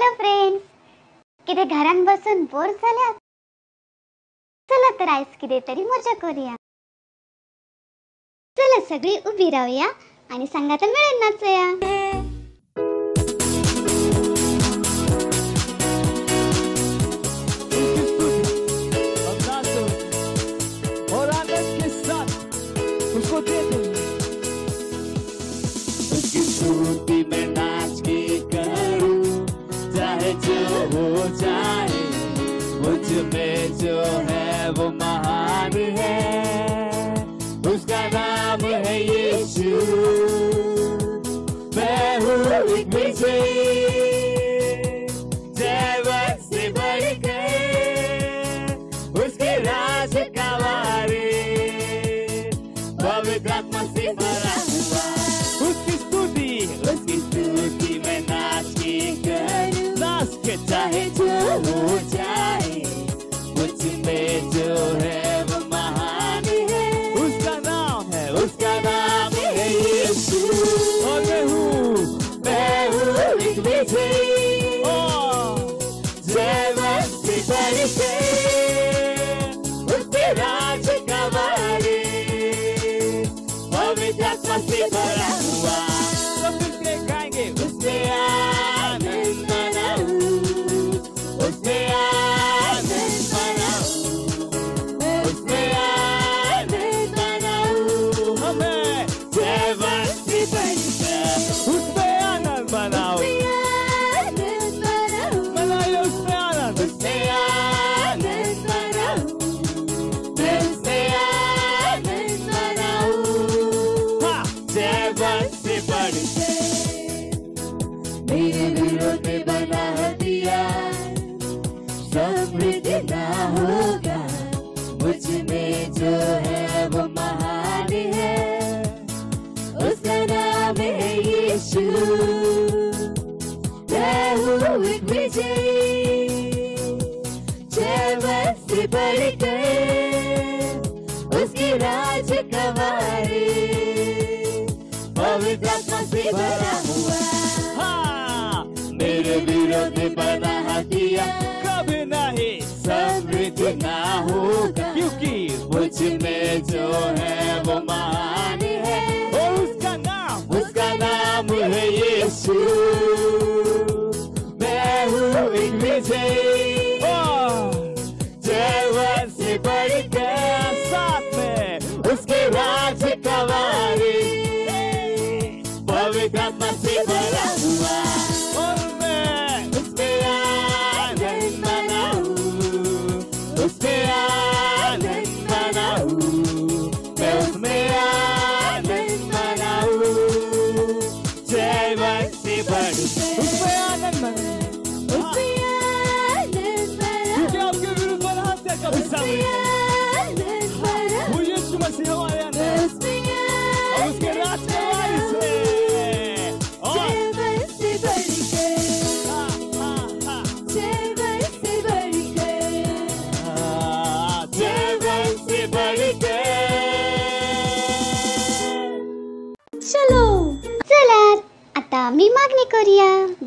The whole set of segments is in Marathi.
Hello friends. किती घरात बसून बोर झाल्यात चला तर आईस किती तरी मजा करूया. चला सगळी उभी राहूया आणि सांगा तर मिळून नाचूया. एक विजयी जय मस्ती बढ़ गए उसकी राज कवारी पवित्र आत्मा से हुआ हाँ मेरे विरोध बना दिया कभी नहीं समृद्ध ना होगा क्योंकि मुझमें जो है वो महान है उसका नाम उसका नाम है यीशु Hallelujah.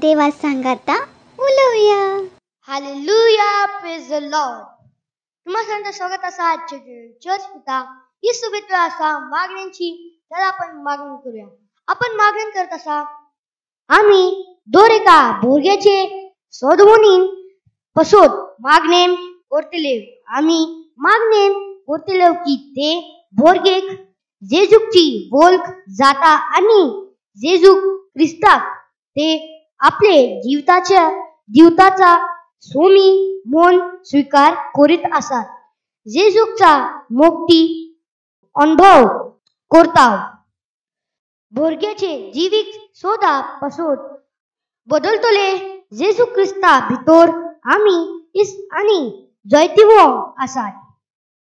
देवा सांगाता बोलवूया हालेलुया प्रेज द लॉर्ड तुम्हा सर्वांचं स्वागत असा आजच्या चर्च पिता ही सुविधा असा मागण्यांची त्याला आपण मागणी करूया. आपण मागणी करत असा आम्ही दोरेका भोरग्याचे सोदवून पसोत मागणे कोरतेले आम्ही मागणे कोरतेले की ते भोरगेक जेजूकची वोल्ख जाता आणि जेजूक क्रिस्ताक ते आपले जीवताच्या जीवताचा सोमी मोन स्वीकार करीत असतात जेजूकचा मुक्ती अनुभव करताव. भुरग्याचे जिवीक सोदा पसोत बदलतले जेजू क्रिस्ता भितर. आम्ही इस आणि जैतिवो आसात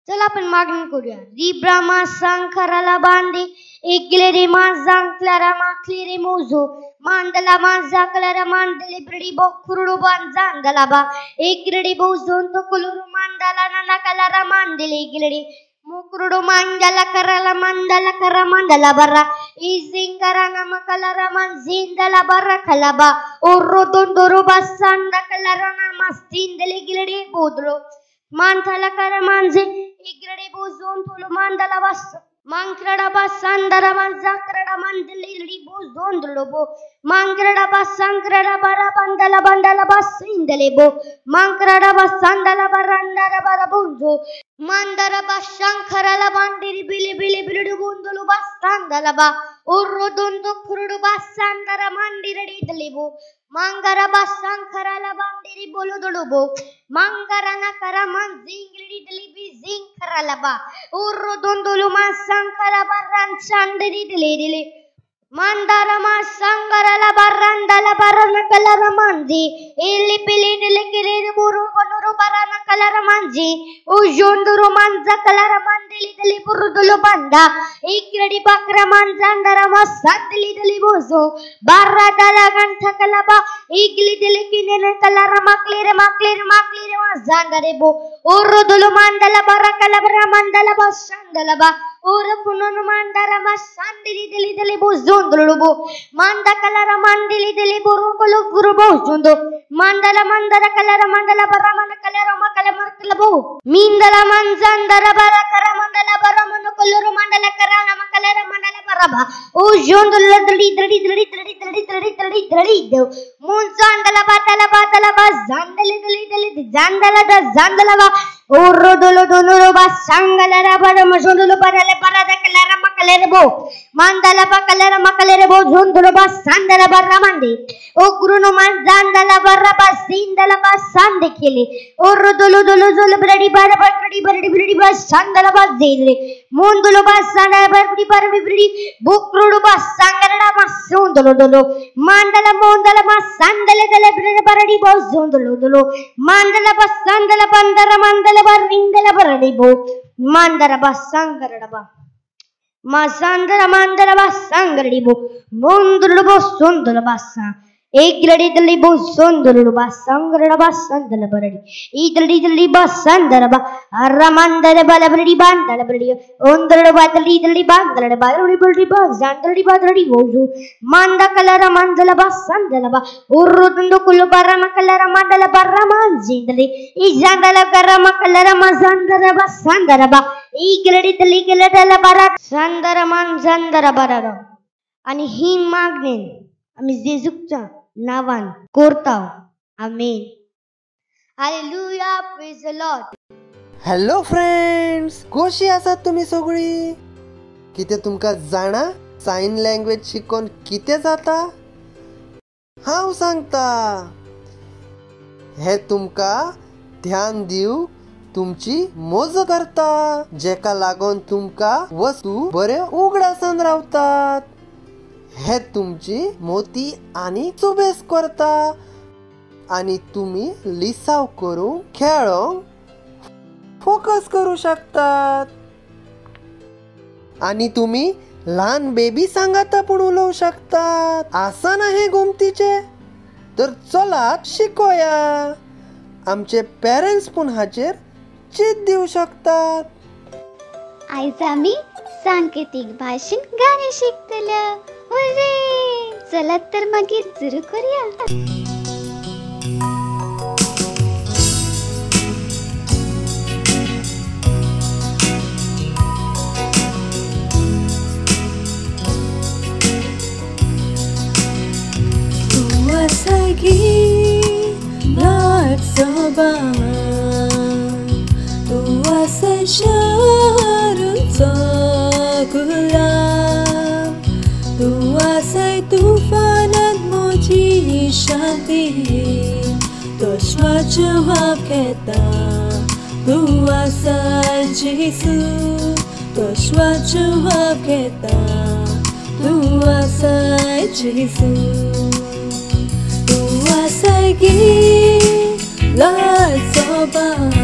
चला आपण मागणी करूया रिब्रामा सांखराला बांधे एक गिले रे मांजांग क्लारा माखले रे मोजो मांदला मांजा क्लारा मांदले ब्रडी बो कुरुडो बांजांदला बा एक गिरडी बो झोन तो कुलुरु मांदला नाना कलारा मांदले गिलडे ముకురుడు మండల కరల మండల కర మండల బర్ర ఈ జింగర నమకలర మంజిందల బర్ర కలబ ఉర్రు దుందురు బస్సంద కలర నమస్తిందలి గిలడి బూదులు ಮಾಂಥಲ ಕರ ಮಾಂಜೆ ಇಗ್ರಡಿ ಬೂಜೋನ್ ತುಳು ಮಾಂದಲ ಬಸ್ ಮಾಂಕ್ರಡ ಬಸ್ ಅಂದರ ಮಂಜಕ್ರಡ ಮಂದಲಿ ಇಲ್ಲಿ ಬೂಜೋನ್ ತುಳು ಬೋ ಮಾಂಕ್ರಡ ಬಸ್ ಬರ ಬಂದಲ ಬಂದಲ ಬಸ್ ಇಂದಲೇ ಬೋ ಮಾಂಕ್ರಡ ಬಸ್ ಅಂದಲ ಬರ ಅಂದರ ಬರ ಬೂಜು ಮಂದರ ಬಸ್ ಶಂಕರಲ ಬಂದಿರಿ ಬಿಲಿ ಬಿಲಿ ಬಿರುಡು ಗುಂದುಲು ಬಸ್ ಅಂದಲ ಬಾ ಉರ್ರು ದುಂದು ಕುರುಡು ಬಸ್ ಅಂದರ ಮಂದಿರಡಿ ಇದಲಿ Mangara bassan karala bandiri bolo dolobo. Mangara nakara man zingri dilibi zing karala ba. Urro dondolo massan karabarran chandiri dili dili. Mandara massan karala barran dala barran nakalara mandi. Ilipilin ilikilin buru konuru barana kalara manji. Ujunduru manza kalara mandili dili buru dulu banda. Ikredi bakra manza andara masadili dili bozo. Barra dala gantha kalaba. Igli dili kinene kalara maklire maklire maklire mazandare bo. Uru dulu mandala bara kalabra mandala bashandala ba. Uru pununu mandara masandili dili dili bozondulu bo. Manda kalara mandili dili buru kolu guru bozondulu. ಮಂದಲ Mandara ಕಲರ ಮಂದಲ ಬರ ಮನ ಕಲೆ ರಮ ಕಲೆ ಮರಕಲಬು ಮೀಂದಲ ಮಂಜಂದರ ಬರ ಕರ ಮಂದಲ ಬರ ಮನ ಕೊಲ್ಲೂರು ಮಂಡಲ ಕರ ನಮ ಕಲೆ ಮಂಡಲ ಬರಬ ಓ ಜೋಂದಲ ದೃಡಿ ದೃಡಿ ದೃಡಿ ದೃಡಿ ದೃಡಿ ದೃಡಿ ದೃಡಿ ದೃಡಿ ಇದ್ದೆವು. ಮುಂಜಾಂದಲ ಬಾತಲ ಬಾತಲ ಬಾ, ಜಾಂದಲ ದಲಿ ದಲಿ ಜಂದಲ ಬಾ. ఉర్రుదులు దునులు సంగలర బరమ జుందులు బరల బరదకలర మకలర బో మందల బకలర మకలర బో జుందులు బస్ సందల బర్ర మంది ఉగ్రును మందందల బర్ర బస్ సిందల బస్ సందికిలి ఉర్రుదులు దులు జులు బ్రడి బర బరడి బరడి బ్రడి బస్ సందల బస్ దిలి ముందులు బస్ సందల బరడి బరడి బ్రడి బుక్రుడు బస్ సంగలడ బస్ జుందులు దులు మందల ముందల బస్ సందల దల బ్రడి బరడి బస్ జుందులు దులు మందల బస్ సందల బందర మందల வர்றீங்கள பரடிபோ மாந்தரபா சங்கரடபா ma sandra mandala bassa angredibo mondolo bosso ondola bassa. ಈ ಕಿರೀಟದಲ್ಲಿ ಬಹು ಸುಂದರರು ಬಾ ಸಂಗ್ರಣ ಬಾ ಸಂತಲ ಪರಿ ಈ ಕಿರೀಟದಲ್ಲಿ ಬಾ ಸಂದರ ಬಾ ಅರಮಂದರ ಬಲ ಪರಿ ಬಾ ತಲ ಪರಿ ಓಂದರ ಬಾ ತಲಿ ಇದಲಿ ಬಾ ಬಾ ಜಂದರಿ ಬಾ ತಡಿ ಓಜ ಕಲರ ಮಂದಲ ಬಾ ಸಂತಲ ಬಾ. ಉರುತು ದುಕುಲು ಬರ ಮಕಲ್ಲರ ಮಂದಲ ಬರಮಾಂಜಿ ಇದಲಿ ಈ ಜಂದಲ ಕರ ಮಕಲ್ಲರ ಮಜಂದರ ಬಾ ಸಂಗರ ಬಾ. ಈ ಕಿರೀಟದಲ್ಲಿ ಕಿರಟಲ್ಲ ಬರ, ಸಂದರ ಮನ ಸಂದರ ಬರ ಅನಿ ಹೀ ಮಾಗ್ನೆ ಅಮಿ ಜೀ नावान कोरताव. आमेन. Hallelujah praise the lord hello friends कशी आसात तुम्ही सगळी? कितें तुमकां जाणा? सायन लँग्वेज शिकोन कितें जाता? हांव सांगता. हे तुमकां ध्यान दिवंक तुमची मोज करता जेका लागून तुमकां वस्तू बरे उगडासान रावतात. हे तुमची मोती आणि सुबेस करता. आणि तुम्ही लिसाव करून खेळोंक फोकस करू शकतात. आणि तुम्ही लहान बेबी सांगाता पण उलवू शकतात. आसन आहे हे गोमतीचे. तर चलात शिकोया. आमचे पेरेंट्स पण हाचेर चित देऊ शकतात. आयज आम्ही सांकेतिक भाषेन गाणे शिकतल्या मजे चला तर मग सुरू करूया lagi bersobar Tua sejarah untuk शान्तिः त्वष्मा च वाक्यता तु वासा जिसु त्वष्मा च वाक्यता तु वासा जिसु तु वासगी ला सोबा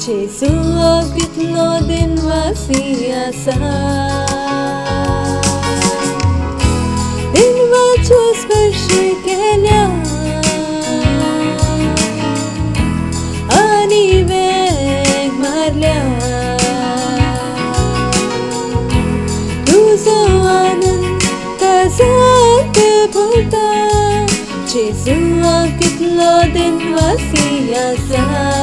जेजू कितलो दिनवासी आसा दिनवाचो स्पर्श केल्या. आणि वेग मारल्या. तुझो आनंद काळजांत भरता जेजू कितलो दिनवासी आसा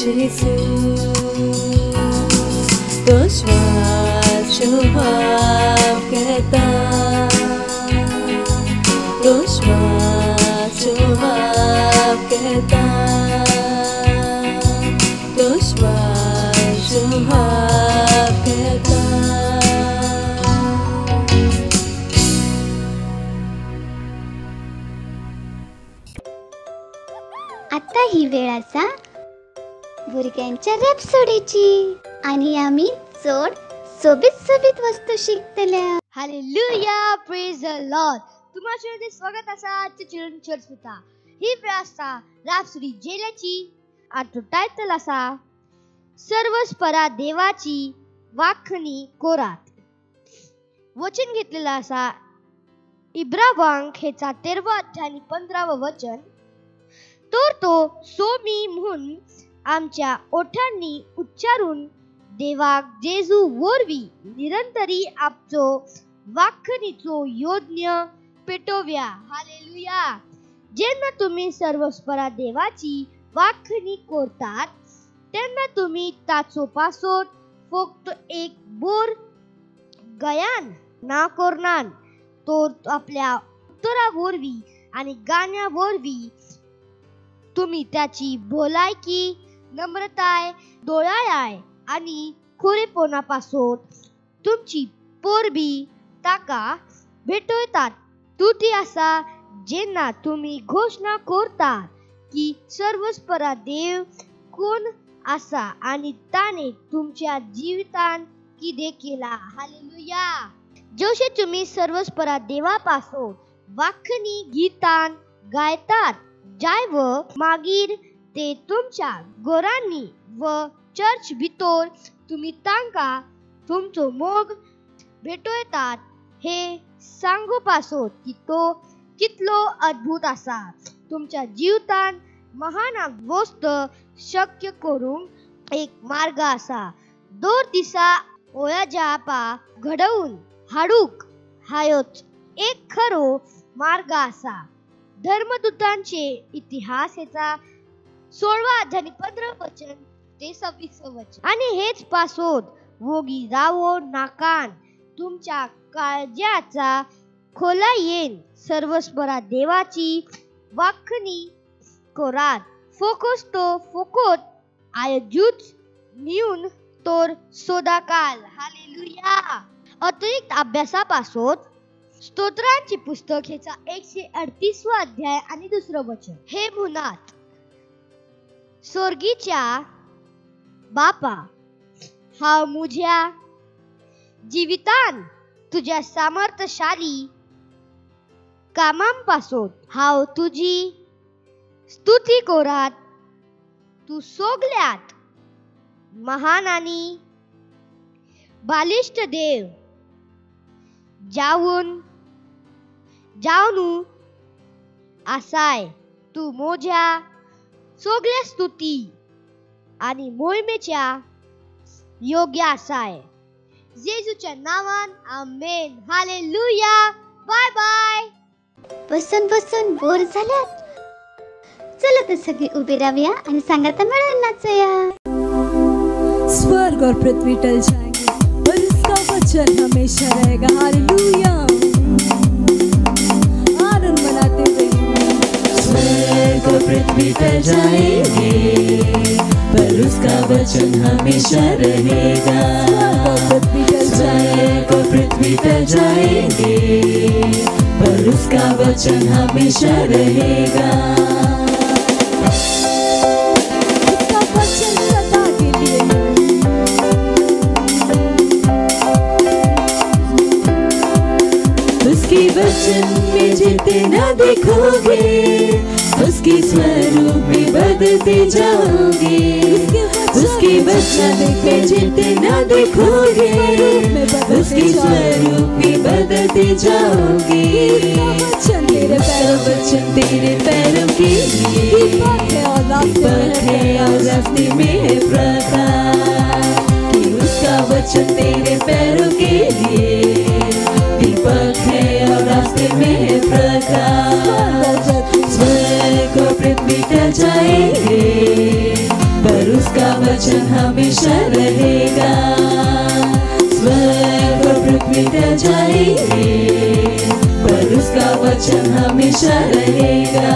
sai Jesu Doświadczyła kwiata Doświadczyła kwiata Doświadczyła kwiata आता ही वेळ असा भुरग्यांच्या रेपसोडीची. आणि आम्ही चड सोबीत सोबीत वस्तू शिकतल्या हालेलुया प्रेज द लॉर्ड तुम्हा तुमच्या स्वागत असा आजच्या चिल्ड्रन चर्च पिता ही वेळ आसा रापसुडी जेल्याची आतो टायटल असा. सर्वस्परा देवाची वाखणी कोरात. वचन घेतलेलं असा इब्रावांग हेचा तेरवा अध्याय आणि पंधरावं वचन. तर तो सोमी म्हणून आमच्या ओठांनी उच्चारून देवाक जेजू वोरवी निरंतरी आपचो वाखणीचो योज्ञ पेटोव्या. हालेलुया. जेन्ना तुम्ही सर्वस्परा देवाची वाखणी करतात तेन्ना तुम्ही ताचो पासोत फक्त एक बोर गयान ना करणार. तो आपल्या उत्तरा वरवी आणि गाण्या वरवी तुम्ही त्याची भलायकी नम्रताय डोळाळाय आणि खुरेपोनापासून तुमची पोरबी ताका भेटवतात तुती असा जेन्ना तुम्ही घोषणा करता की सर्वस्परा देव कोण आसा आणि ताने तुमच्या जिवितान किदे केला हालेलुया. जशे तुम्ही सर्वस्परा देवापासून वाखणी गितान गायतात. जाय व मागीर ते तुमच्या गोरांनी व चर्च भितर तुम्ही तांकां तुमचो मोग भेटयतात. हे सांगू की तो कितलो अद्भुत आसा. तुमच्या जिवितान महान गोष्ट शक्य करूंक एक मार्ग आसा. दोन दिसा ओया जापा घडवून हाडूक हायोच एक खरो मार्ग आसा. धर्मदूतांचे इतिहास हेचा सोळवा अध्याय पंधरा वचन ते सव्वीस वचन. आणि हेच पासोद वोगी जावो नाकान. तुमच्या काळजाचा खोला येन सर्वस्परा देवाची वाखणी कोरान. फोकोस तो फोकोत आयजूच निऊन तोर सोदाकाल. हालेलुया. अतिरिक्त अभ्यासापासून स्तोत्रांची पुस्तक हेचा एकशे अडतीसवा अध्याय आणि दुसरं वचन. हे मुनात स्वर्गीच्या बापा हा मुझ्या जिवितान तुझ्या सामर्थशाली कामांपासून हाव तुझी स्तुती कोरात तू सोगल्यात महान आणि बालिष्ट देव. जाऊन जावनू आसाय तू मोज्या सोगल्या स्तुती आणि मोहिमेच्या योग्य असाय जेजूच्या नावान आमेन हालेलुया बाय बाय बसून बसून बोर झाल्यात. चला तर सगळी उभी राहूया आणि सांगाता मिळून नाचूया स्वर्ग और पृथ्वी टल जाएंगे पर इसका वचन हमेशा रहेगा. हालेलुया पृथ्वी टल जाएंगे पर उसका वचन हमेशा रहेगा। स्वर्ग और पृथ्वी टल स्वर्ग और पृथ्वी टल जाएंगे पर उसका वचन हमेशा रहेगा। उसका वचन सदा के लिए। उसकी वचन में जिते ना देखोगे उसकी स्वरूप में बदलते जाओगे उसकी वचन में जिते ना देखोगे उसकी स्वरूप में बदलते जाओगे वचन तेरे पैरों वचन तेरे पैरों के लिए है और रास्ते में है प्रकाश उसका वचन तेरे पैरों के लिए, दीपक है और रास्ते में प्रकाश हमेशा रहेगा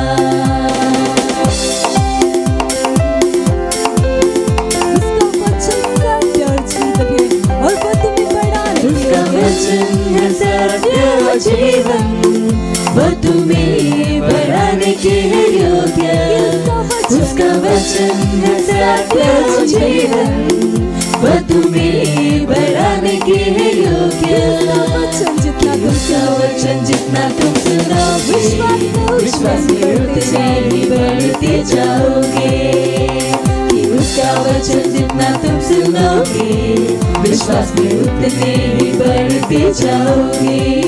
उसका वचन सत्य और जीवन है और वो तुम्हें बढ़ाने उसका वचन है सत्य और जीवन। वो तुम्हें बढ़ाने के है योग्य। उसका वचन है सत्य और जीवन। वो तुम्हें वचन जितना तुम सुनोगे विश्वास बढ़ते जाओगे। उसका वचन जितना तुम सुनोगे, विश्वास में उतने ही बढ़ते जाओगे।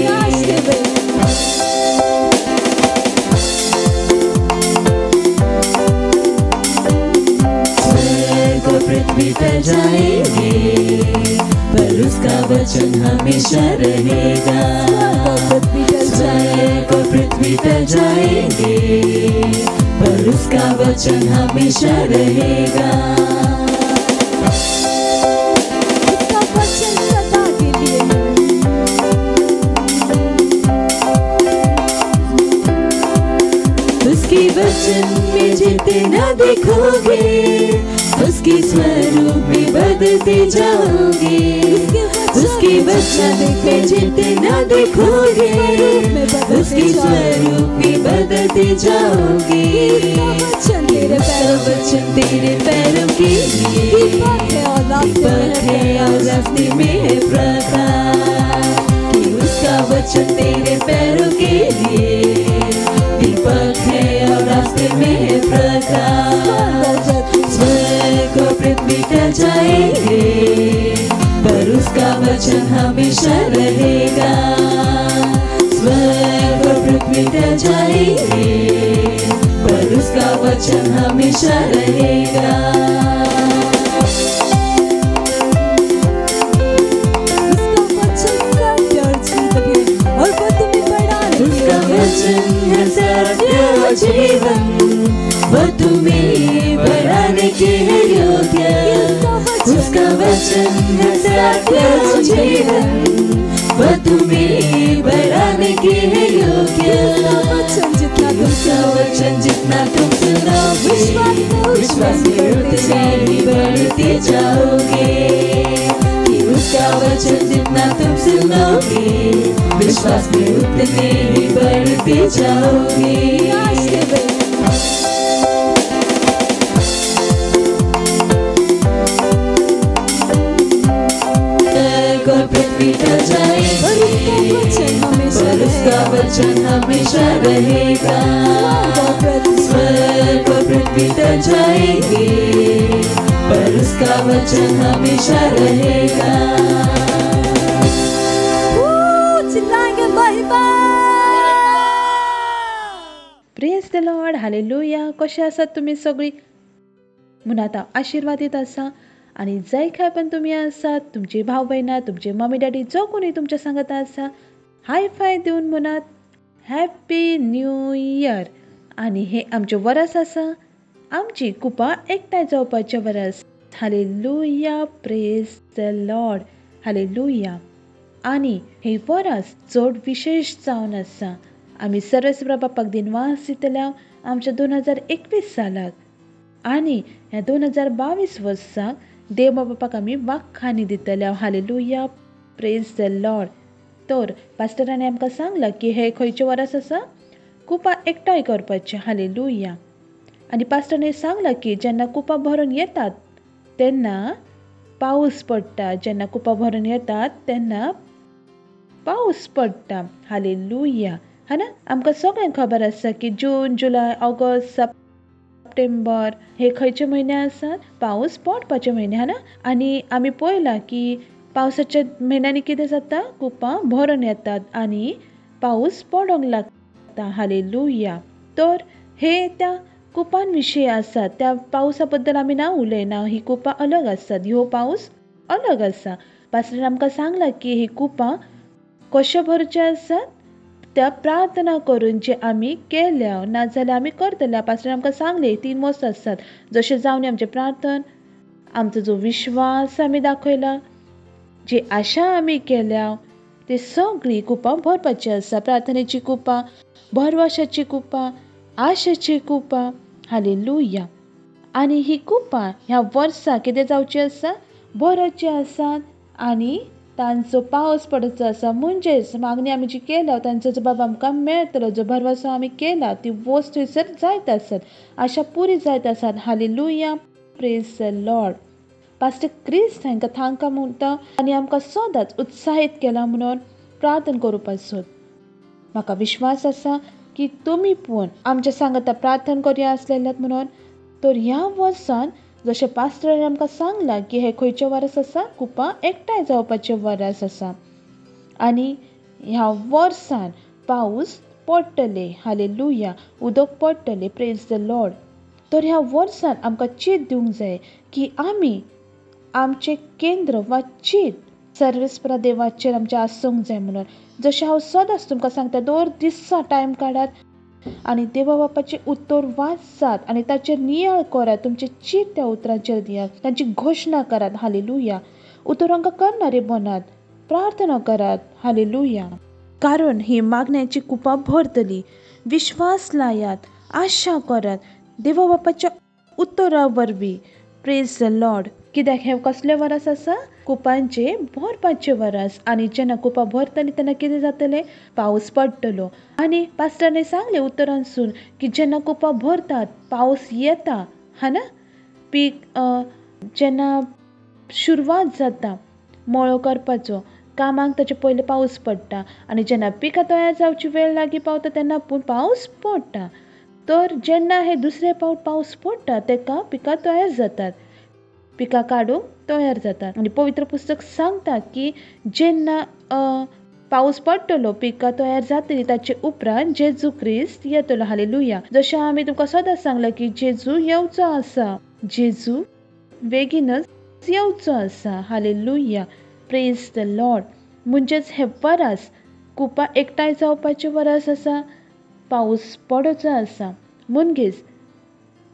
पृथ्वी टल जाएँगे, पर उसका वचन हमेशा रहेगा। और पृथ्वी टल जाएँगे, पर उसका वचन हमेशा रहेगा। उसका वचन में जिते देखोगे, उसकी स्वरूप में बदलते जाओगे। उसकी वचन में जिते ना देखोगे उसकी स्वरूप में बदलते जाओगे। वचन तेरे पैरों वचन तेरे पैरों के लिए दीपक है और रास्ते में प्रकाश। उसका वचन तेरे पैरों के लिए। दीपक है और रास्ते में है प्रकाश। स्वर्ग पृथ्वी टल जाएँगे, पर उसका वचन हमेशा रहेगा। स्वर्ग और पृथ्वी जाएंगे पर उसका वचन हमेशा रहेगा. जाओगे कि उसका वचन जितना तुम सुनोगे विश्वास में उतने ही बढ़ते जाओगे। नाचते हुए स्वर्ग और पृथ्वी टल जाएंगे पर उसका वचन हमेशा पर उसका वचन हमेशा रहेगा स्वर्ग और पृथ्वी टल जाएंगे पर उसका वचन हमेशा रहेगा ओ, चिल्लाएंगे द लॉर्ड हालेलुया कशी आसात तुम्ही सगळी? म्हणून आता आशिर्वादीत असा आणि जय खंय पण तुम्ही आसात. तुमचे भाव बहिणा तुमचे मम्मी डॅडी जो कोणी तुमच्या सांगत असा हाय फाय देऊन म्हणत हॅपी न्यू इयर आणि हे आमचे वरस आसा. आमची कुपा एकठांय जावपाचें वरस. हाले लुया प्रेज द लॉर्ड हाले लुया आणि हे वरस चड विशेष जावन आसा आमी सर्वेस्वरा बापाक दिनवास दितल्या आमच्या दोन हजार एकवीस सालाक आनी ह्या दोन हजार बावीस वर्साक देव बापाक आमी वाखाणी दितल्या. हाले लुया प्रेज द लॉर्ड तर पास्टरांनी आमकां सांगलां की हे खंयचें वरस आसा कुपा एकठांय करपाचें. हाले लुया आनी पास्टरने सांगलां की जेन्ना कुपा भरून येतात तेन्ना पावस पडटा जेन्ना कुपा भरून येतात तेन्ना पावस पडटा हाले लुया हा ना? आमकां सगळ्यांक खबर आसा की जून जुलय ऑगस्ट सप्टेंबर हे खंयचे म्हयने आसात? पावस पडपाचे म्हयने हा ना? आनी आमी पळयलां की पावसाच्या म्हयन्यांनी कितें जाता? कुपां भरून येतात आनी पावस पडोंक लागता. हाले लुया तर हे त्या कुपां विशीं आसात त्या पावसा बद्दल आमी ना उलयना ही कुपां अलग आसात ह्यो पावस अलग आसा पास्टरान आमकां सांगलां की ही कुपां कशे भरचे आसात त्या प्रार्थना करून जे आमी केल्या नाजाल्यार आमी करतल्या. पास्टरान आमकां सांगले तीन वस्त आसात जशें जावन आमचें प्रार्थन आमचो जो विश्वास आमी दाखयला जी आशा आमी केल्या ती सगळी कुपां भरपाची आसा प्रार्थनेची कुपां भरवशाची कुपां आशेची कुपां हाले लुया आनी ही कुपां ह्या वर्सा कितें जावची आसा भरची आसात आनी तांचो पावस पडचो आसा म्हणजेच मागणी आमी जी केल्या तांचो जबाब आमकां मेळटलो जो भरवसो आमी केला ती वस्त थंयसर जायत आसत आशा पुरी जायत आसात hallelujah praise the Lord pastor क्रिस्त हांकां थांकां म्हणटा आनी आमकां सदांच उत्साहीत केला म्हणून प्रार्थना करूपाचो म्हाका विश्वास आसा की तुमी पूण आमच्या सांगता प्रार्थना करया आसलेल्यात म्हणून. तर ह्या वर्सान जशें पास्टरान आमकां सांगलां की हे खंयचें वरस आसा कुपां एकठांय जावपाचें वरस आसा आनी ह्या वर्सान पावस पडटले हाले लुया उदक पडटले प्रेज द लॉर्ड तर ह्या वर्सान आमकां चीत दिवंक जाय की आमी आमचें केंद्र वा चीत सर्वेस्परा देवाचेर आमचें आसूंक जाय म्हणून. जशें हांव सदांच तुमकां सांगता दर दिसा टायम काडात आनी देवा बापाचें उत्तर वाचात आनी ताचेर नियाळ करात तुमचें चीत त्या उतरांचेर दियात तांची घोशणा करात. हाले लुया उतरांकां करणारे बनात. प्रार्थना करात. हाले लुया कारण ही मागण्याची कुपां भरतली. विश्वास लायात. आशा करात देवा बापाच्या उत्तरा वरवीं प्रेज द लॉर्ड कित्याक हें कसलें वरस आसा कुपांचे भरपाचे वरस. आनी जेन्ना कुपां भरतली तेन्ना कितें जातलें? पावस पडटलो आनी पास्टरने सांगलें उतरांसून की जेन्ना कुपां भरतात पावस येता हा ना? पीक जेन्ना सुरवात जाता मळो करपाचो कामांक ताचे पयले पावस पडटा. आनी जेन्ना पिकां तयार जावची वेळ लागीं पावता तेन्ना पूण पावस पडटा. तर जेन्ना हे दुसरे फावट पावस पडटा तेका पिकां तयार जातात. पिकां काडूंक तयार जातात. आनी पवित्र पुस्तक सांगता की जेन्ना पावस पडटलो पिकां तयार जातली ताचे उपरांत जेजू क्रिस्त येतलो. हाले लुया जशें आमी तुमकां सदांच सांगलां की जेजू येवचो आसा जेजू बेगीनच येवचो आसा. हाले लुया प्रेज द लॉर्ड म्हणजेच हे वरस कुपां एकठांय जावपाचें वरस आसा पावस पडोचो आसा. म्हणगेच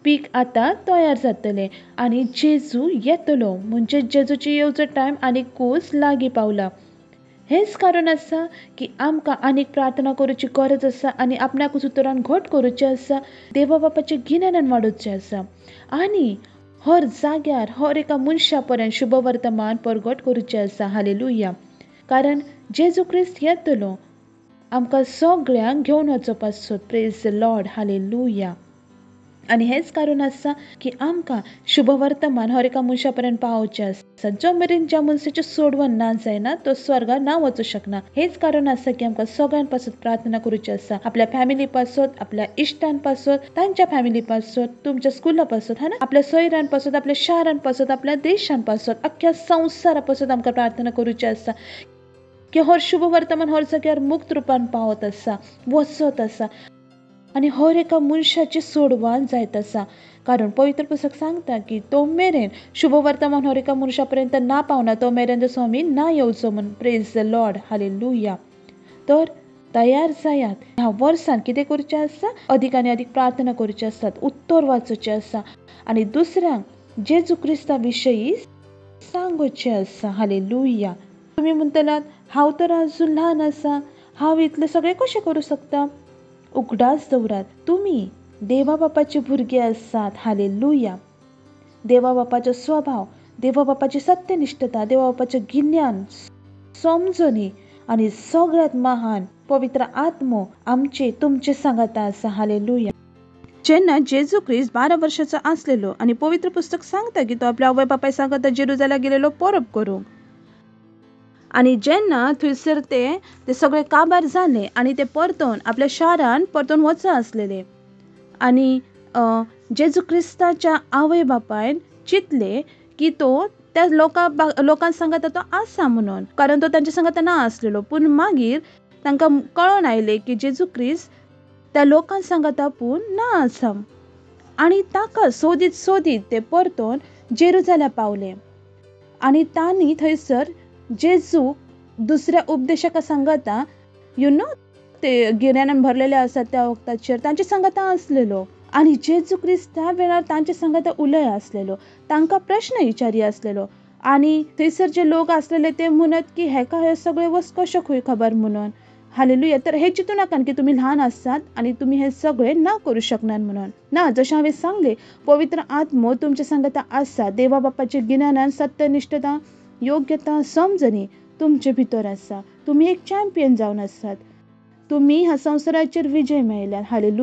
पीक आतां तयार जातलें आनी जेजू येतलो. म्हणजे जेजूची येवचो टायम आनी कूस लागीं पावला. हेंच कारण आसा की आमकां आनीक प्रार्थना करूची गरज आसा आनी आपणाकूच उतरान घट करुचें आसा देवा बापाचें गिन्यानान वाडोवचें आसा आनी हर जाग्यार हर एका मनशा पर्यंत शुभ वर्तमान परगट करुचें आसा हाले लुया कारण जेजू क्रिस्त येतलो आमकां सगळ्यांक घेवन वचपाचो प्रेज द लॉर्ड हाले लुया आनी हेंच कारण आसा की आमकां शुभ वर्तमान हर हो एका मनशा पर्यंत पावोवचें आसा जो मेरेन ज्या मनशाचें सोडवण ना जायना तो स्वर्ग ना वचूं शकना हेंच कारण आसा की आमकां सगळ्यां पासून प्रार्थना करूची आसा आपल्या फॅमिली पासून आपल्या इश्टां पासून तांच्या फॅमिली पासून तुमच्या स्कुला पासून हा ना? आपल्या सोयऱ्यां पासून आपल्या शारानपासून आपल्या देशानपासून अख्ख्या संवसारा पासून आमकां प्रार्थना करूची आसा की हर शुभ वर्तमान हर जाग्यार मुक्त रुपान पावत आसा वचत आसा आणि हर एका मनशाची सोडवान जायत आसा कारण पवित्र पुस्तक सांगता की तो मेरेन शुभ वर्तमान हर एका मनशा पर्यंत ना पावना तो मेरेन जो स्वामी ना येवचो म्हण. प्रेज द लॉर्ड हालेलुया तर तयार जायात. ह्या वर्सान कितें करचें आसा अदीक आनी अदीक प्रार्थना करच्यो आसात उत्तर वाचोवचें आसा आनी दुसऱ्यांक जेजू क्रिस्ता विशयी सांगोवचें आसा हालेलुया तुमी म्हणटलात हांव तर अजून ल्हान आसा हांव इतलें सगळें कशें करूं शकता? उगडास दवरात तुमी देवा बापाचे भुरगे आसात हालेलुया. देवा बापाचो स्वभाव देवा बापाची सत्यनिश्ठता देवा बापाचें गिन्यान समजणी आनी सगळ्यांत महान पवित्र आत्मो आमचे तुमचे सांगाता आसा हालेलुया. जेन्ना जेजू क्रिस्त बारा वर्षाचो आसलेलो आनी पवित्र पुस्तक सांगता की तो आपल्या आवय बापाय सांगता जेरुजाला गेलेलो परब करूंक आनी जेन्ना थंयसर ते ते सगळे काबार जाले आनी ते परतून आपल्या शारान परतून वचा आसलेले आनी जेजू क्रिस्ताच्या आवय बापायन चिंतले की तो त्या लोकां बा- लोकांक सांगता तो आसा म्हणून. कारण तो तांच्या सांगता ना आसलेलो पूण मागीर तांकां कळोन आयले की जेजू क्रिस्त त्या लोकां सांगता पूण ना आसा. आनी ताका सोदीत सोदीत ते परतून जेरुजाल्या पावले. आनी तांणी थंयसर जेजू दुसऱ्या उपदेशका सांगता यु नो ते गिऱ्यान भरलेले आसात त्या वक्ताचेर तांचे सांगता आसलेलो आनी जेजू क्रिस्त त्या वेळार तांचे संगता उलय आसलेलो तांकां प्रश्न विचारी आसलेलो आनी थंयसर जे लोक आसलेले ते म्हणत की हेका हे सगळे वस्त कशें खंय खबर म्हणून? हालेलुया तर हे चिंतू नाकात की तुमी ल्हान असतात आनी तुमी हे सगळे ना करूं शकनात म्हणून. ना जशें हांवें सांगले पवित्र आत्मो तुमच्या सांगता आसा देवा बापाचे गिन्यानान सत्यनिश्ठता योग्यता समजणी तुमचे भितर आसा तुमी एक चॅम्पियन जावन आसात तुमी ह्या संवसाराचेर विजय मेळयल्यात हाले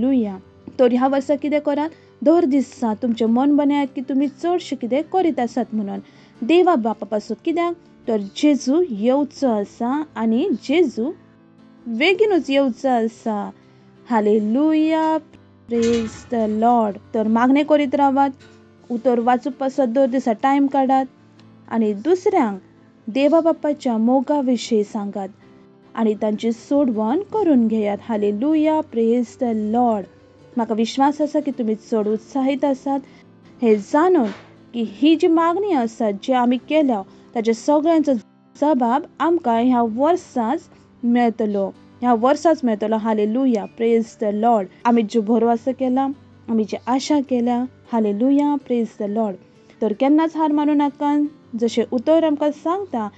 लुया तर ह्या वर्सा कितें करात दर दिसा तुमचें मन बनायात की तुमी चडशें कितें करीत आसात म्हणून. देवा बापा पासून कित्याक तर जेजू येवचो आसा आनी जेजू बेगीनूच येवचो आसा हालेलुया प्रेज द लॉर्ड तर मागणें करीत रावात उतर वाचूप पासत दर दिसा टायम काडात आनी दुसऱ्यांक देवा बापाच्या मोगा विशीं सांगात आनी तांची सोडवण करून घेयात. हालेलुया प्रेज द लॉर्ड म्हाका विश्वास आसा की तुमी चड उत्साहीत आसात हे जाणून की ही जी मागणी आसा जी आमी केल्या ताच्या सगळ्यांचो जबाब आमकां ह्या वर्साच मेळटलो ह्या वर्साच मेळटलो हालेलुया प्रेज द लॉर्ड आमी जो भरवासो केला आमी जी आशा केल्या हालेलुया प्रेज द लॉर्ड तर केन्नाच हार मानू नाका जशें उतर आमकां सांगता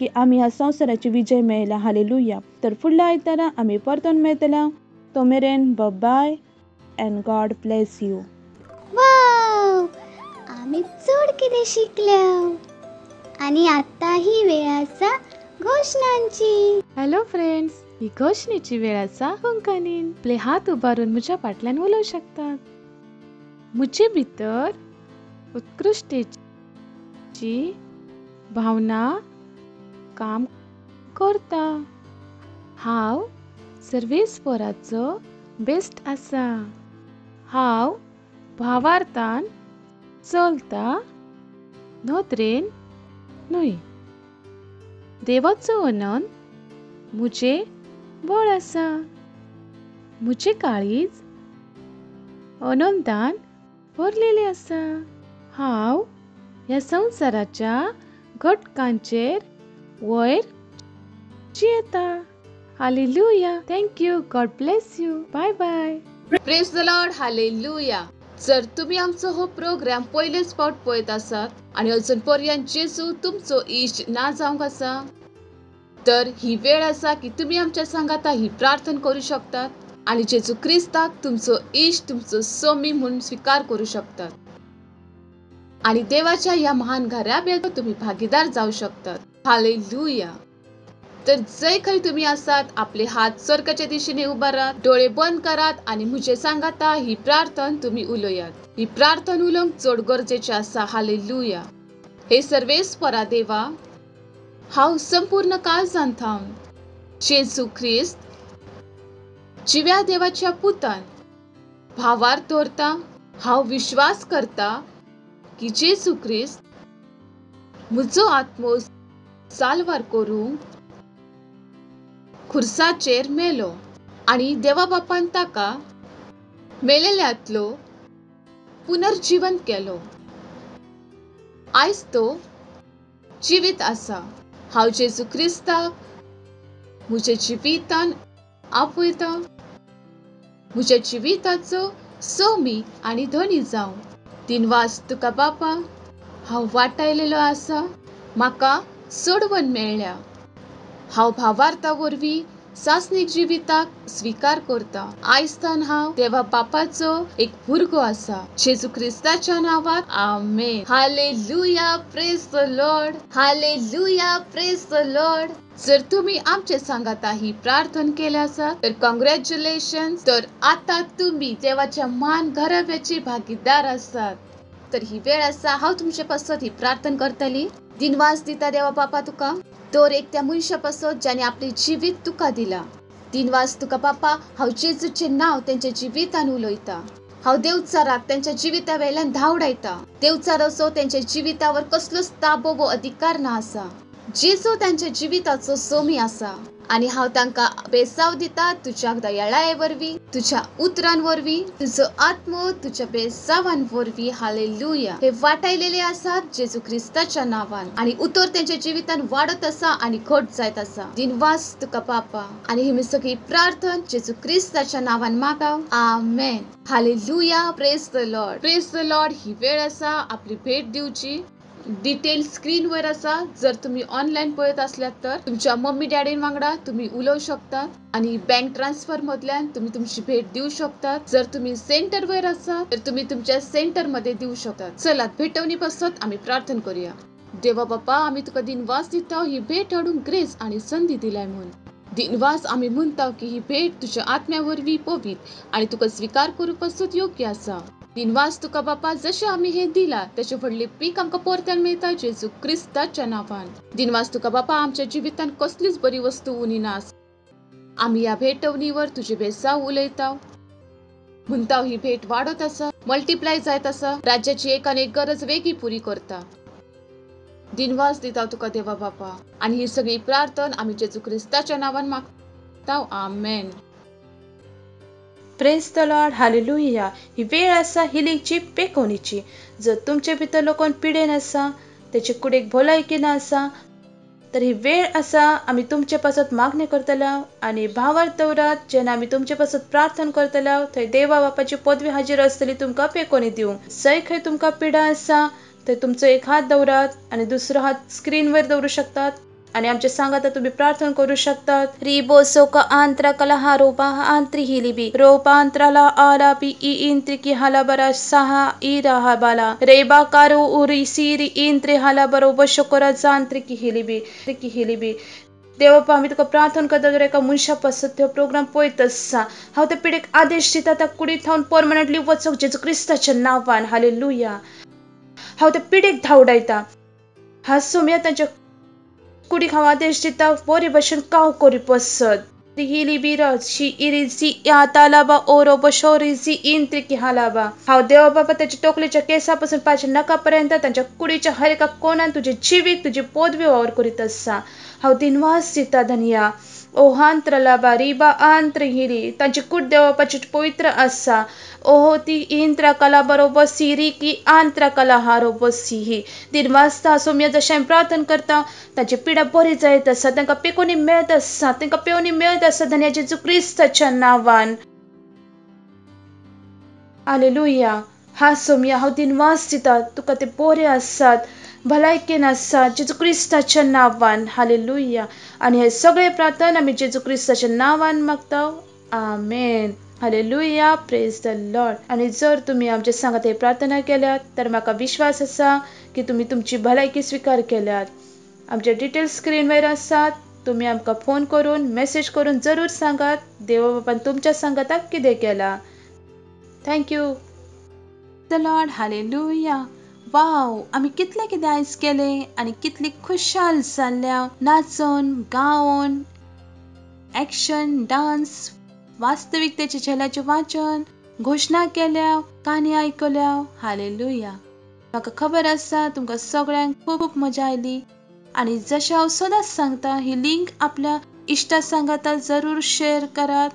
की आमी ह्या संवसाराची विजय मेळयला हालेलुया तर फुडल्या आयतारा आमी परतून मेळटल्या तो मेरेन bye and God bless you wow आम्ही चड कितें शिकल्या आणि आता ही वेळ आसा घोषणांची. हॅलो फ्रेंड्स ही वेळाचा वेळ आपले हात उबारून म्हज्या फाटल्यान उलोवंक शकतात. म्हजे भितर उत्कृश्टेची भावना काम करता. हांव सर्वेस्पराचो बेस्ट आसा हांव भावार्थान चलता. नोदरेन न्हय देवाचो अनंत म्हजे बोळ आसा म्हजे काळीज अनंतान भरलेले आसा हांव ह्या संवसाराच्या घटकांचेर वयर जियेता hallelujah. Thank you God bless you bye bye praise the lord hallelujah जर तुम्ही आमचो हो प्रोग्राम पयलेच फावट पळयत आसात आनी अजून पर्यंत जेजू तुमचो इश्ट ना जावंक आसा तर ही वेळ आसा की तुमी आमच्या सांगाता ही प्रार्थना करू शकतात आनी जेजू क्रिस्ताक तुमचो इश्ट तुमचो सोमी म्हणून स्वीकार करू शकतात. आणि देवाच्या या महान घराब्यात तुम्ही भागीदार जाऊ शकतात. हालेलुया. तर जय खंय तुम्ही आसात आपले हात स्वर्गाच्या दिशेने उबारात डोळे बंद करात आणि मुझे सांगाता ही प्रार्थना तुम्ही उलोयात. ही प्रार्थना उलोवंक चड गरजेचे आसा हालेलुया. हे सर्वेस परा हांव संपूर्ण काळ जाणता जेजू ख्रिस्त जिव्या देवाच्या पुतान भावार दवरता हांव विश्वास करता की जेजू ख्रिस्त म्हजो आत्मो सालवार करूंक खुर्साचेर मेलो आणि देवा बापान ताका मेलेल्यांतलो पुनर्जीवन केलो. आयज तो जिवीत आसा. हांव जेजू क्रिस्ताक म्हज्या जिवितान आपयता म्हज्या जिविताचो सोमी आनी धनी जावं दिनवास तुका बापा हांव वाटायलेलो आसा म्हाका सोडवण मेळ्ळ्या हांव भावार्था वरवीं सासणीक जिविताक स्विकार करता. आयस्तान हांव देवा बापाचो एक भुरगो आसा जेजू क्रिस्ताच्या आमे हाले लुया प्रेस द लॉर्ड हाले लुया प्रेस द लॉर्ड जर तुम्ही आमचे सांगाता ही प्रार्थना केल्या आसा तर कॉंग्रॅच्युलेशन तर आता तुम्ही देवाच्या मान घराब्याचे भागीदार आसात तर ही वेळ आसा हांव तुमचे पासत ही प्रार्थना करतली? दिनवास दिता देवा बापा तुका. तर एक त्या मनशा पासत ज्याने आपले जिवीत तुका दिला. दिनवास तुका बापा हांव जेजूचे नांव तेंच्या जिवितान उलयता. हांव देवचाराक तेंच्या जिविता वेल्यान धांवडायता. देवचार असो तेंच्या जिवितावर कसलोच ताबो वो अधिकार ना आसा जेजू त्यांच्या जिविताचो सोमी आसा. आनी हांव तांकां बेसाव दिता तुज्या दयाळाये वरवीं तुज्या उतरां वरवीं तुजो आत्मो तुज्या बेसावान वरवीं हालेलुया. हे वाटायलेले आसात जेजू क्रिस्ताच्या नांवान. आनी उतर तेंच्या जिवितान वाडत आसा आनी घट जायत आसा. दिनवास तुका पापा. आनी ही सगळी प्रार्थना जेजू क्रिस्ताच्या नांवान मागाव. आमेन. Hallelujah. Praise the lord praise the lord ही वेळ आसा आपली भेट दिवची. डिटेल स्क्रीनवर असा जर तुम्ही ऑनलाईन पळयत असल्यात तर तुमच्या मम्मी डॅडीन वांगडा तुम्ही उलवू शकतात आणि बँक ट्रान्सफर मधल्यान तुम्ही तुमची भेट देऊ शकतात जर तुम्ही सेंटर वर असाल तर तुम्ही तुमच्या सेंटरमध्ये देऊ शकतात चला भेटवणी पासत आम्ही प्रार्थना करूया. देवा बाप्पा आम्ही तुका दिनवास दिता ही भेट हाडून ग्रेस आणि संधी दिलाय म्हणून दिनवास आम्ही म्हणता की ही भेट तुझ्या आत्म्या वरवीं पवित आणि तुका स्वीकार करू पासत योग्य आसा दिनवास तुका बापा जशें आमी हे दिला तशें व्हडले पीक आमकां परत्यान मेळटा जेजू क्रिस्ताच्या नांवान. दिनवास तुका बापा आमच्या जिवितान कसलीच बरी वस्तू उणी नास. आमी ह्या भेटवणीवर तुजी बेसाव उलयता म्हणताव ही भेट वाडत आसा मल्टिप्लाय जायत आसा राज्याची एक आनी एक गरज वेगळी पुरी करता. दिनवास दिता तुका देवा बापा. आनी ही सगळी प्रार्थना आमी जेजू क्रिस्ताच्या नांवान मागता आमेन. प्रेस द लॉर्ड हालेलुया ही वेळ आसा हिलिंगची पेकोवणीची. जर तुमचे भितर लोकांक पिडेन आसा तेचे कुडेक भलायकी ना आसा तर ही वेळ आसा आमी तुमचे पासत मागणी करतल्या आनी भावार दवरात जेन्ना आमी तुमचे पासत प्रार्थना करतल्या थंय देवा बापाची पदवी हाजीर आसतली तुमकां पेकोवणी दिवंक सय खंय तुमकां पिडा आसा थंय तुमचो एक हात दवरात आनी दुसरो हात स्क्रीनवर दवरूं शकतात. आणि आमचे सांगात तुम्ही प्रार्थना करू शकतात. रिबो सोका आंत्रा कला हा रोपा हा आंत्री हिलिबी रोपांतराला आला पी ई इंत्री की हाला बरा सहा ई रहा बाला. रेबा कारो उरी सिरी इंत्री हाला बरोबर शकोरा जांत्री की हिलिबी की हिलिबी देवप्पा आम्ही तुका प्रार्थना करता जर एका मनशा पासत तो प्रोग्राम पळयत आसा हांव त्या पिडेक आदेश दिता त्या कुडी थावन परमनंटली वचूंक जेजू क्रिस्ताच्या नांवान. हाले लुया हांव त्या पिडेक धांवडायता. हा सोम्या तांच्या कुडीक हांव आदेश दिता बरे भशेन काव करी पसत हिली बिरत शी इरिजी यातालाबा ओरो बशोरिजी इंत्री की हालाबा। हांव देवा बाबा त्याच्या टोकलेच्या केसा पासून पाचे नकापर्यंत तांच्या कुडीच्या हर एका कोणान तुझे जिवीत तुझी पदवी वावर करीत आसा हांव दिनवास दिता धनिया ओहांत्र लाबा रिबा आंत्र हिरी तांची कुट देवपाची पवित्र आसा ओहो ती इंत्र कला बरोबर सिरी की आंत्र कला हा हारोबर सिही. दिनवासता सोम्या जशें हांवें प्रार्थना करता तांची पिडा बरी जायत आसा तांकां पेकोनी मेळत आसा तांकां पेवनी मेळत आसा धन्या जेजू क्रिस्ताच्या नांवान. हालेलुया. हा सोम्या हांव वास दिता तुका ते बरे आसात भलायकेन आसा जेजू क्रिस्ताच्या नांवान. हालेलुया. आनी हे सगळे प्रार्थना आमी जेजू क्रिस्ताच्या नांवान मागता आमेन. हालेलुया. प्रेज द लॉर्ड आनी जर तुमी आमचे सांगात हे प्रार्थना केल्यात तर म्हाका विश्वास आसा की तुमी तुमची भलायकी स्वीकार केल्यात. आमचे डिटेल्स स्क्रीनवर आसात तुमी आमकां फोन करून मेसेज करून जरूर सांगात. देवा बापान तुमच्या सांगाताक कितें केला. Thank you the lord hallelujah wow आमी कितले कितें आयज केले आनी कितली खुशाल जाल्ल्या नाचून गावन एक्शन डान्स वास्तविकतेचे झेल्याचे वाचन घोशणा केल्या काणी आयकल्या हालेलुया म्हाका खबर आसा तुमकां सगळ्यांक खूब खूब मजा आयली. आनी जशें हांव सदांच सांगता ही लिंक आपल्या इश्टा सांगाता जरूर शेअर करात.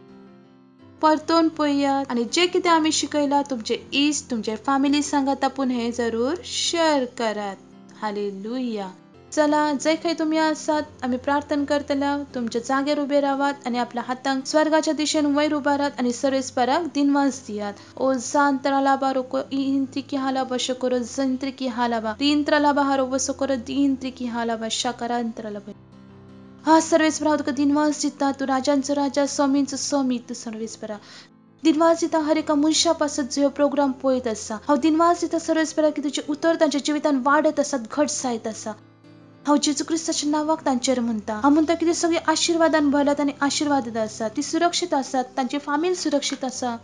परतून पळयात आणि जे कितें आमी शिकयलां तुमचे इश्ट तुमचे फॅमिली सांगात आपूण हे जरूर शेअर करात. हालेलुया चला जे काही तुम्ही आसात आम्ही प्रार्थना करतल्या तुमच्या जागेर उभे रावात आणि आपल्या हातांक स्वर्गाच्या दिशेन वयर उबारात आणि सर्वेस्पराक दिनवास दियात ओ सांतरा बारोको इंत्रिकी हालाबा शकरो जंत्रिकी हालाबा तींत्रलाबा हारो हा करो दींत्रिकी हालाबा शाकारांतरलाबा हा सर्वेस्परा हांव तुका दिनवास जिता तूं राजांचो राजा स्वामींचं स्वामी तू सर्वेस्परा दिनवास दिता हर एका मनशा पासत जो प्रोग्राम पळयत आसा हांव दिनवास दिता सर्वेस्परा की तुझे उतर तांच्या जिवितान वाडत आसात घट जायत आसा हांव जेजू क्रिस्ताच्या नांवाक तांचेर म्हणटा हांव म्हणटा की ते सगळे आशिर्वादान भरल्यात आनी आशिर्वादीत आसा ती सुरक्षीत आसात तांची फामील सुरक्षीत आसा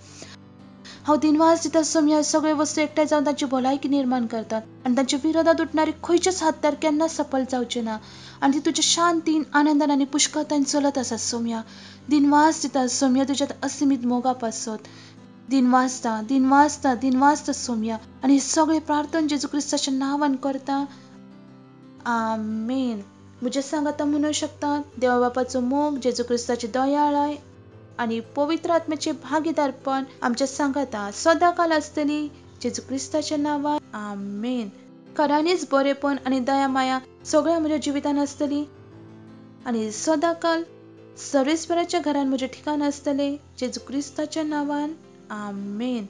हांव दिनवास दिता सोम्या सगळे वस्तू एकठांय जावन तांची भलायकी निर्माण करतात. आनी तांच्या विरोधात उठणारी खंयचेच हातदार केन्नाच सफल जावचे ना. आनी ती तुज्या शांतीन आनंदान आनी पुष्कळतायेन चलत आसात सोम्या. दिनवास दिता सोम्या तुज्यात असिमीत मोगा पासत दिन दिनवासता दिन वाजता दिन सोम्या. आनी हे सगळे प्रार्थना जेजू क्रिस्ताच्या नांवान करता. आमेन. म्हजे सांगाता म्हणू शकता देवा बापाचो मोग जेजू क्रिस्ताची दयाळाय आणि पवित्र आत्म्याचे भागीदारपण आमच्या सांगाता सदांकाल आसतली जेजू क्रिस्ताच्या नांवान आमेन. खऱ्यांनीच बरेपण आणि दया माया सगळ्या म्हज्या जिवितान आसतली आणि सदांकाल सर्वेस्वराच्या घरान म्हजें ठिकाण आसतलें जेजू क्रिस्ताच्या नांवान. आमेन.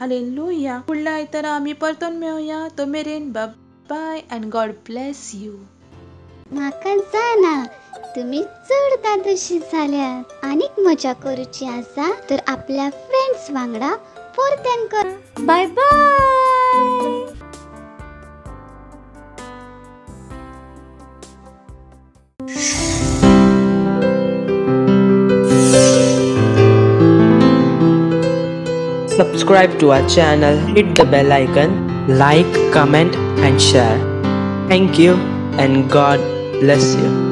हालेलुया. फुडल्या आयतारा आमी परतून मेळुया. तो मेरेन bye and God bless you. म्हाका जाणा तुम्ही चड दादोशी जाल्यात आनीक मजा करूची आसा तर आपल्या फ्रेंड्स वांगडा परत्यान कर. Bye bye. Subscribe to our channel, hit the bell icon, like, comment, and share. Thank you, and God bless you.